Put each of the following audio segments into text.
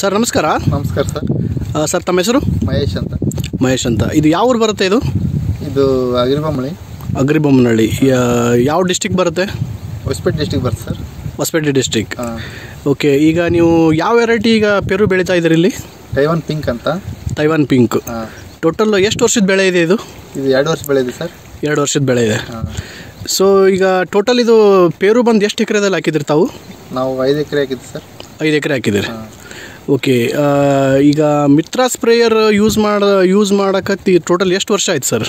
Sir ನಮಸ್ಕಾರ. ನಮಸ್ಕಾರ sir. Sir ತಮ್ಮ ಹೆಸರು? ಮಹೇಶ್ ಅಂತ. ಮಹೇಶ್ ಅಂತ. ಇದು ಯಾವ ಊರು ಬರುತ್ತೆ ಇದು? ಇದು ಅಗ್ರಿಬೊಮ್ಮಳಿ ಅಗ್ರಿಬೊಮ್ಮನಹಳ್ಳಿ ಯಾವ ಡಿಸ್ಟಿಕ್ ಬರುತ್ತೆ? ಹೊಸಪೇಟೆ ಡಿಸ್ಟಿಕ್ ಬರುತ್ತೆ ಸರ್. ಹೊಸಪೇಟೆ ಡಿಸ್ಟಿಕ್. ಓಕೆ ಈಗ ನೀವು ಯಾವ ವೆರೈಟಿ ಈಗ ಪೆರು ಬೆಳೀತಾ ಇದ್ದೀರಿ ಇಲ್ಲಿ? ತೈವಾನ್ ಪಿಂಕ್ ಅಂತ. ತೈವಾನ್ ಪಿಂಕ್ ಟೋಟಲ್ ಎಷ್ಟು ವರ್ಷದ ಬೆಳೆ ಇದೆ ಇದು? ಇದು ಎರಡು ವರ್ಷ ಬೆಳೆ ಇದೆ ಸರ್. ಎರಡು ವರ್ಷದ ಬೆಳೆ ಇದೆ. ಸೊ ಈಗ ಟೋಟಲ್ ಇದು ಪೇರು ಬಂದು ಎಷ್ಟು ಎಕರೆದಲ್ಲಿ ಹಾಕಿದ್ರಿ ತಾವು? ನಾವು ಐದು ಎಕರೆ ಹಾಕಿದ್ವಿ ಸರ್. ಐದು ಎಕರೆ ಹಾಕಿದ್ದೀರಿ. ಓಕೆ ಈಗ ಮಿತ್ರ ಸ್ಪ್ರೇಯರ್ ಯೂಸ್ ಮಾಡ ಯೂಸ್ ಮಾಡಕತ್ತಿ ಟೋಟಲ್ ಎಷ್ಟು ವರ್ಷ ಆಯ್ತು ಸರ್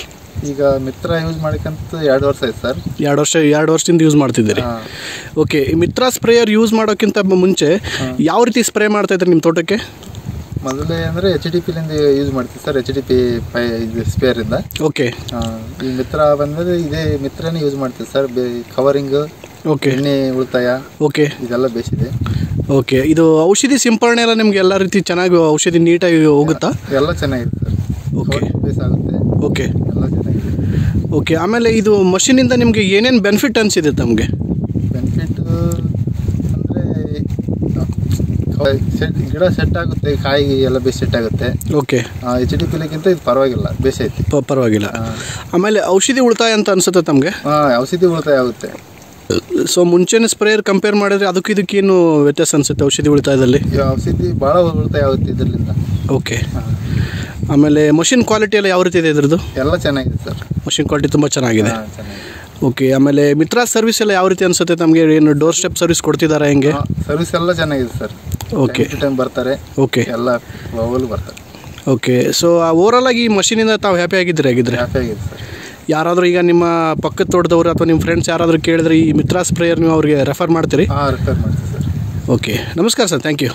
ಈಗ ಮಿತ್ರ ಯೂಸ್ ಮಾಡಿಕಂತ ಎರಡು ವರ್ಷ ಆಯ್ತು ಸರ್ ಎರಡು ವರ್ಷ ಎರಡು ವರ್ಷದಿಂದ ಯೂಸ್ ಮಾಡ್ತಿದ್ದೀರಿ. ಓಕೆ ಮಿತ್ರ ಸ್ಪ್ರೇಯರ್ ಯೂಸ್ ಮಾಡೋಕ್ಕಿಂತ ಮುಂಚೆ ಯಾವ ರೀತಿ ಸ್ಪ್ರೇ ಮಾಡ್ತಾ ಇದ್ರಿ ನಿಮ್ಮ ತೋಟಕ್ಕೆ? ಮೊದಲೇ ಅಂದರೆ ಎಚ್ ಡಿ ಪಿಲಿಂದ ಯೂಸ್ ಮಾಡ್ತೀವಿ ಸರ್ ಎಚ್ ಡಿ ಪಿ ಪೈ ಇದು ಸ್ಪೇರಿಂದ ಓಕೆ ಈ ಮಿತ್ರ ಬಂದರೆ ಇದೇ ಮಿತ್ರನೇ ಯೂಸ್ ಮಾಡ್ತೀವಿ ಸರ್ ಬೇ ಕವರಿಂಗ್ ಓಕೆ ಎಣ್ಣೆ ಉಳಿತಾಯ ಓಕೆ ಇದೆಲ್ಲ ಬೇಸಿದೆ. ಓಕೆ ಇದು ಔಷಧಿ ಸಿಂಪರಣೆ ಎಲ್ಲ ನಿಮ್ಗೆ ಎಲ್ಲ ರೀತಿ ಚೆನ್ನಾಗಿ ಔಷಧಿ ನೀಟಾಗಿ ಹೋಗುತ್ತಾ? ಎಲ್ಲ ಚೆನ್ನಾಗಿರುತ್ತೆ ಸರ್. ಓಕೆ ಓಕೆ ಎಲ್ಲ ಚೆನ್ನಾಗಿದೆ. ಓಕೆ ಆಮೇಲೆ ಇದು ಮಷಿನಿಂದ ನಿಮಗೆ ಏನೇನು ಬೆನಿಫಿಟ್ ಅನಿಸಿದೆ ತಮಗೆ? ಬೆನಿಫಿಟ್ ಅಂದರೆ ಸೆಟ್ ಗಿಡ ಸೆಟ್ ಆಗುತ್ತೆ ಕಾಯಿ ಎಲ್ಲ ಬೇಸ್ ಸೆಟ್ ಆಗುತ್ತೆ. ಓಕೆ ಎಚ್ ಡಿ ಪಿಲಿಗಿಂತ ಇದು ಪರವಾಗಿಲ್ಲ ಬೇಸ್ ಐತಿ. ಪರವಾಗಿಲ್ಲ. ಆಮೇಲೆ ಔಷಧಿ ಉಳಿತಾಯ ಅಂತ ಅನ್ಸುತ್ತೆ ತಮಗೆ? ಹಾಂ ಔಷಧಿ ಉಳಿತಾಯ ಆಗುತ್ತೆ. ಸೊ ಮುಂಚೆನೇ ಸ್ಪ್ರೇಯರ್ ಕಂಪೇರ್ ಮಾಡಿದ್ರೆ ಅದಕ್ಕೆ ಇದಕ್ಕೇನು ವ್ಯತ್ಯಾಸ ಅನಿಸುತ್ತೆ ಔಷಧಿ ಉಳಿತಾಯದಲ್ಲಿ? ಔಷಧಿ ಭಾಳ ಉಳಿತಾಯ ಆಗುತ್ತೆ ಇದರಿಂದ ಓಕೆ ಆಮೇಲೆ ಮಷಿನ್ ಕ್ವಾಲಿಟಿ ಎಲ್ಲ ಯಾವ ರೀತಿ ಇದೆ ಇದ್ರದ್ದು? ಎಲ್ಲ ಚೆನ್ನಾಗಿದೆ ಸರ್. ಮಷಿನ್ ಕ್ವಾಲಿಟಿ ತುಂಬ ಚೆನ್ನಾಗಿದೆ. ಓಕೆ ಆಮೇಲೆ ಮಿತ್ರ ಸರ್ವಿಸ್ ಎಲ್ಲ ಯಾವ ರೀತಿ ಅನಿಸುತ್ತೆ? ನಮಗೆ ಏನು ಡೋರ್ ಸ್ಟೆಪ್ ಸರ್ವಿಸ್ ಕೊಡ್ತಿದ್ದಾರೆ ಹೆಂಗೆ? ಸರ್ವಿಸ್ ಎಲ್ಲ ಚೆನ್ನಾಗಿದೆ ಸರ್. ಓಕೆ ಟೈಮ್ ಬರ್ತಾರೆ. ಓಕೆ ಎಲ್ಲ ಬರ್ತಾರೆ. ಓಕೆ ಸೊ ಓವರಾಲ್ ಆಗಿ ಈ ಮಷೀನಿಂದ ತಾವು ಹ್ಯಾಪಿ ಆಗಿದ್ರೆ ಆಗಿದ್ರೆ ಹ್ಯಾಪಿ ಆಗಿದೆ ಸರ್. ಯಾರಾದರೂ ಈಗ ನಿಮ್ಮ ಪಕ್ಕದ ತೋಟದವರು ಅಥವಾ ನಿಮ್ಮ ಫ್ರೆಂಡ್ಸ್ ಯಾರಾದರೂ ಕೇಳಿದ್ರೆ ಈ ಮಿತ್ರ ಸ್ಪ್ರೇಯರ್ ನೀವು ಅವ್ರಿಗೆ ರೆಫರ್ ಮಾಡ್ತೀರಿ? ಹಾಂ ರೆಫರ್ ಮಾಡ್ತೀವಿ ಸರ್. ಓಕೆ ನಮಸ್ಕಾರ ಸರ್. Thank you